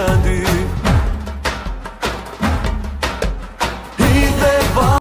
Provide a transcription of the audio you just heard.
chorando